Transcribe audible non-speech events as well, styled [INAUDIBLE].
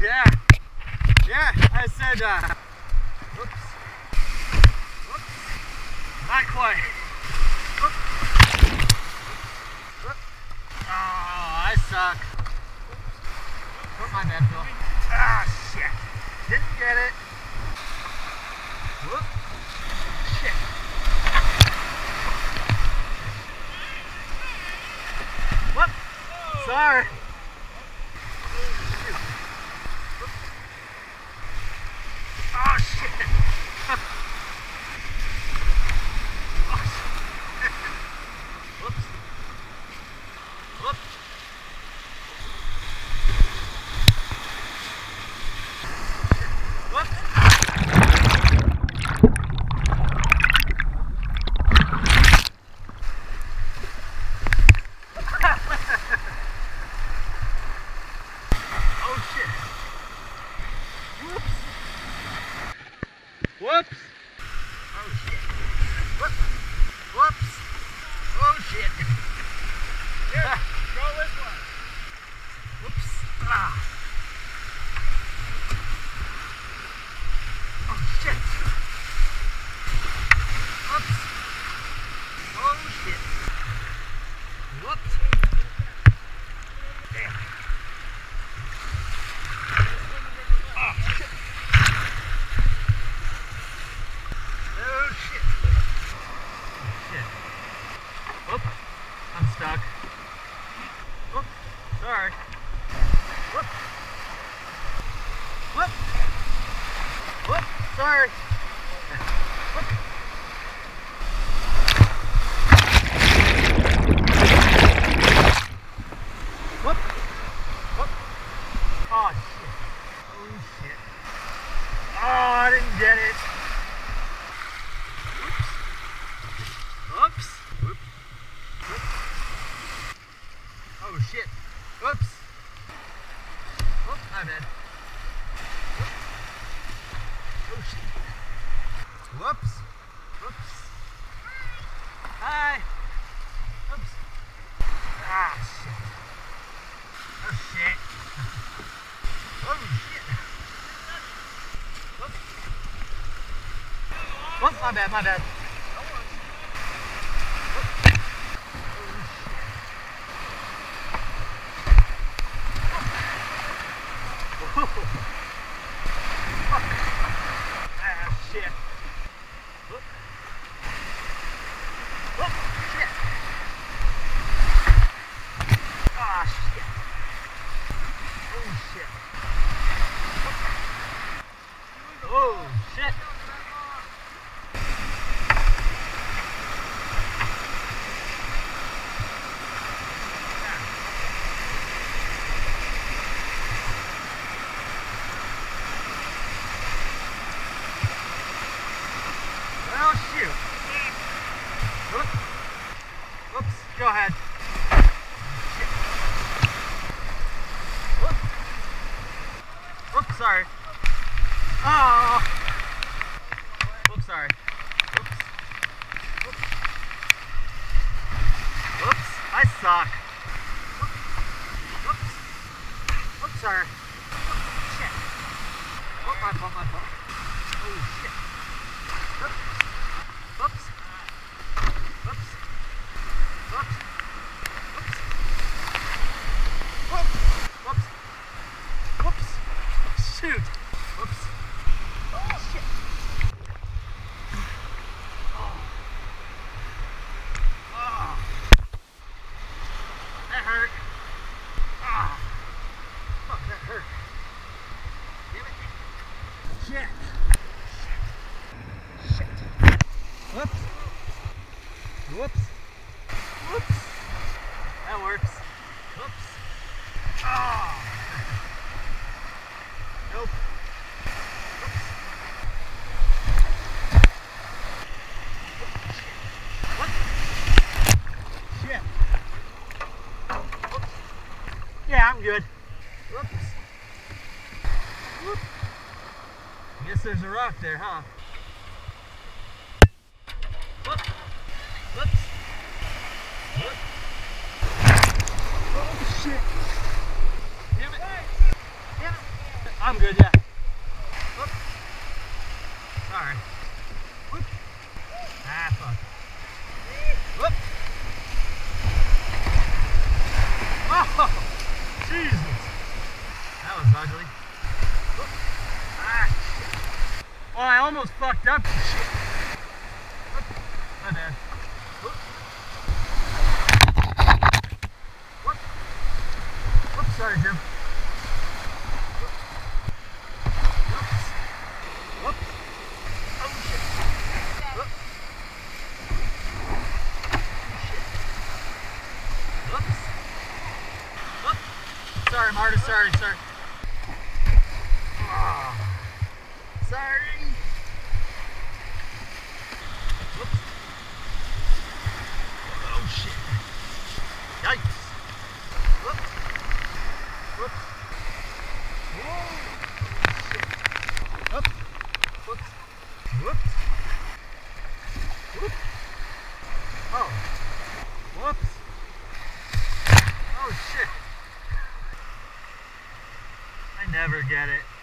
Yeah. Yeah, I said, uh, whoops. Whoops. Not quite. Whoop. Whoop. Oh, I suck. Whoop, my bad, Phil. Ah, shit. Didn't get it. Whoop. Shit. Whoop. Sorry. Whoops. [LAUGHS] Whoop. Whoop. Sorry. Oh shit. Oh shit. Oh. Oops. Oops. Whoop. Whoop. Oh shit. Whoops. Oh, my bad. Whoop. Oh shit. Whoops. Whoops. Hi. Whoops. Ah shit. Oh shit. Oh shit. Whoops. Whoops, my bad, my bad. [LAUGHS] Ah, shit. Whoop. Whoop, shit. Ah, shit. Oh, shit. Oh, shit. Shoot. Whoop. Whoops. Go ahead. Whoop. Whoops, sorry. Ah. Oh. Whoops, sorry. Whoops. Whoops. Whoops. I suck. Whoops. Whoops, sorry. Shit. Oh, my fault, my fault. Oh, shit. Whoops. Whoops. Whoops. Whoops. Whoops. Whoops. Whoops. Shoot. Whoops. Oh, shit. Oh. Oh. That hurt. Ah. Fuck, that hurt. Damn it. Shit. Shit. Whoops. Whoops. Whoops. That works. Whoops. Oh. Nope. Whoops. Whoops. Yeah, I'm good. Whoops. Whoop. Guess there's a rock there, huh? Whoop. Oh shit. Damn it. I'm good, yeah. Sorry. Ah, fuck. Oh, Jesus. That was ugly. Ah, shit. Oh, I almost fucked up. Whoop. My bad. Whoop. Whoop. Whoops, sorry, Jim. Whoops. Whoops. Oh, shit. Whoops. Shit. Whoops. Whoops. Sorry, Marta. Sorry, sorry. Ah. Sorry. Whoops. Oh, shit. Yikes. Whoops. Whoops. Whoa. Shit. Whoops. Whoops. Whoops. Whoops. Oh. Whoops. Oh shit. I never get it.